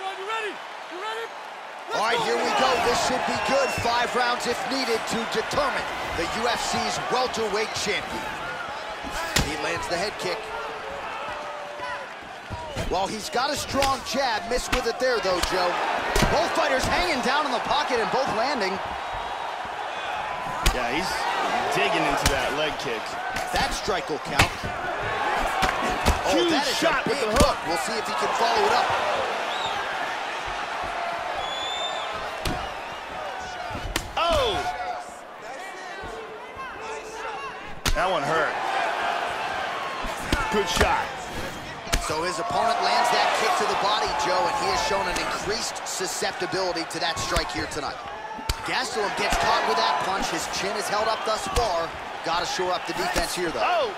You ready? You ready? All right, here we go. This should be good. Five rounds if needed to determine the UFC's welterweight champion. He lands the head kick. Well, he's got a strong jab. Missed with it there, though, Joe. Both fighters hanging down in the pocket and both landing. Yeah, he's digging into that leg kick. That strike will count. Oh, Huge that is shot a with big the hook. We'll see if he can follow it up. That one hurt. Good shot. So his opponent lands that kick to the body, Joe, and he has shown an increased susceptibility to that strike here tonight. Gastelum gets caught with that punch. His chin is held up thus far. Got to shore up the defense here, though. Oh!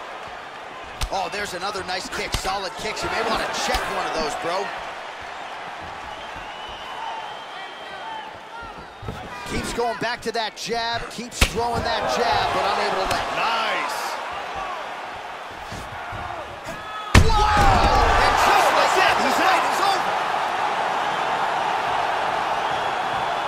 Oh, there's another nice kick. Solid kicks. You may want to check one of those, bro. Keeps going back to that jab. Keeps throwing that jab, but unable to land. Nice.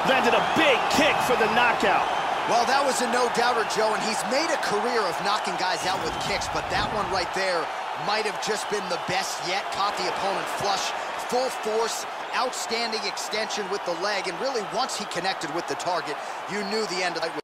Landed a big kick for the knockout. Well, that was a no-doubter, Joe, and he's made a career of knocking guys out with kicks, but that one right there might have just been the best yet. Caught the opponent flush, full force, outstanding extension with the leg, and really once he connected with the target, you knew the end of it.